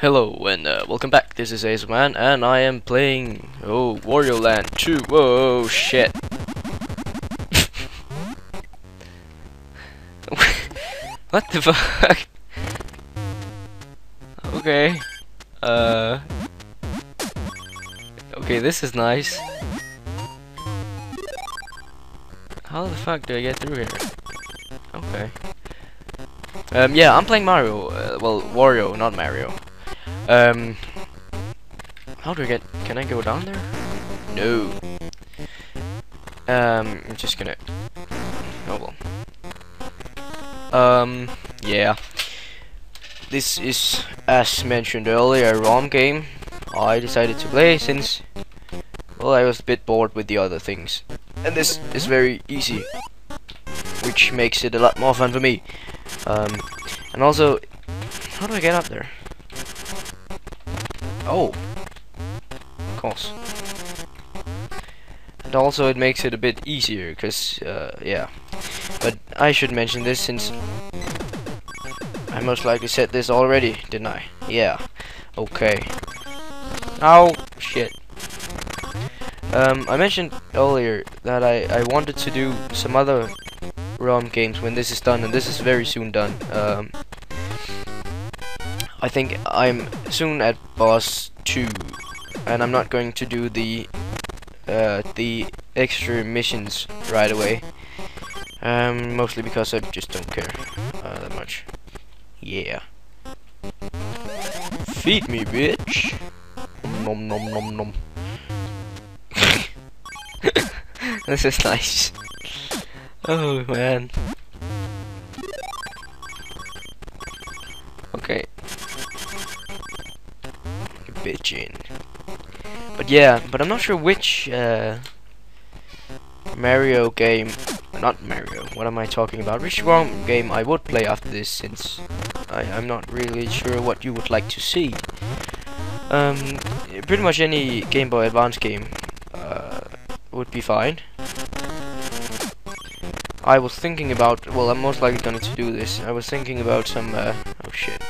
Hello and uh, welcome back. This is Ace Man, and I am playing oh Wario Land 2. Whoa, shit! what the fuck? okay. Uh. Okay, this is nice. How the fuck do I get through here? Okay. Um, yeah, I'm playing Mario. Uh, well, Wario, not Mario. Um, how do I get? Can I go down there? No. Um, I'm just gonna. Oh well. Um, yeah. This is, as mentioned earlier, a ROM game. I decided to play since, well, I was a bit bored with the other things, and this is very easy, which makes it a lot more fun for me. Um, and also, how do I get up there? Oh, of course. And also it makes it a bit easier, because, uh, yeah. But I should mention this since I most likely said this already, didn't I? Yeah. Okay. Oh, shit. Um, I mentioned earlier that I, I wanted to do some other ROM games when this is done, and this is very soon done. Um, I think I'm soon at boss 2 and I'm not going to do the uh, the extra missions right away um, mostly because I just don't care uh, that much. Yeah. Feed me bitch! Nom nom nom nom. This is nice. Oh man But yeah, but I'm not sure which uh, Mario game, not Mario, what am I talking about? Which ROM game I would play after this since I, am not really sure what you would like to see. Um, pretty much any Game Boy Advance game uh, would be fine. I was thinking about, well I'm most likely going to do this, I was thinking about some, uh, oh shit,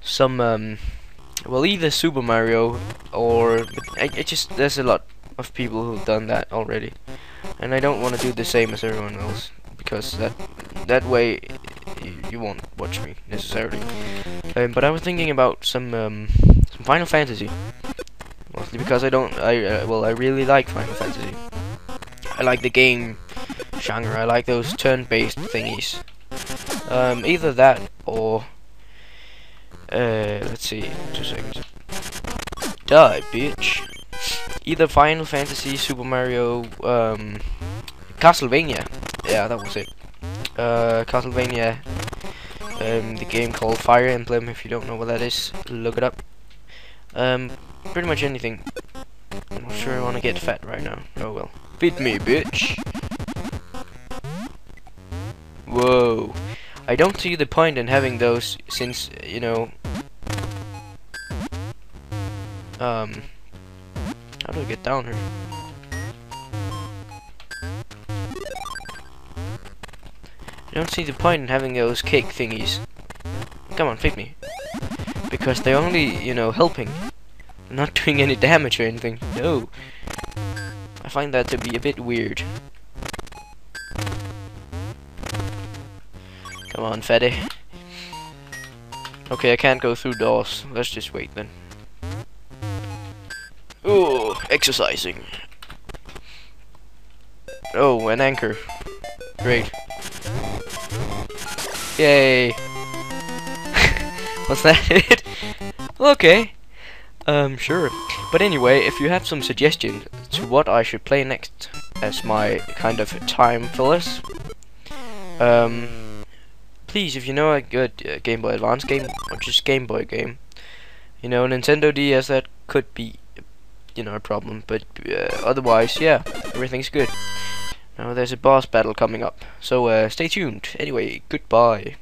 some um, well, either Super Mario or it, I just there's a lot of people who've done that already, and I don't want to do the same as everyone else because that that way you, you won't watch me necessarily. Um, but I was thinking about some um, some Final Fantasy, mostly because I don't I uh, well I really like Final Fantasy. I like the game genre. I like those turn-based thingies. Um, either that or uh, let's see, two seconds. Die, bitch. Either Final Fantasy, Super Mario, um, Castlevania. Yeah, that was it. Uh, Castlevania. Um, the game called Fire Emblem. If you don't know what that is, look it up. Um, pretty much anything. I'm not sure I want to get fat right now. Oh well. Feed me, bitch. Whoa. I don't see the point in having those since, you know... Um... How do I get down here? I don't see the point in having those cake thingies. Come on, feed me. Because they're only, you know, helping. Not doing any damage or anything. No. I find that to be a bit weird. Come on, fatty. Okay, I can't go through doors. Let's just wait then. Ooh, exercising. Oh, an anchor. Great. Yay. Was that it? okay. Um, sure. But anyway, if you have some suggestions to what I should play next as my kind of time fillers, um, please, if you know a good uh, Game Boy Advance game or just Game Boy game, you know, Nintendo DS, that could be, you know, a problem. But uh, otherwise, yeah, everything's good. Now there's a boss battle coming up, so uh, stay tuned. Anyway, goodbye.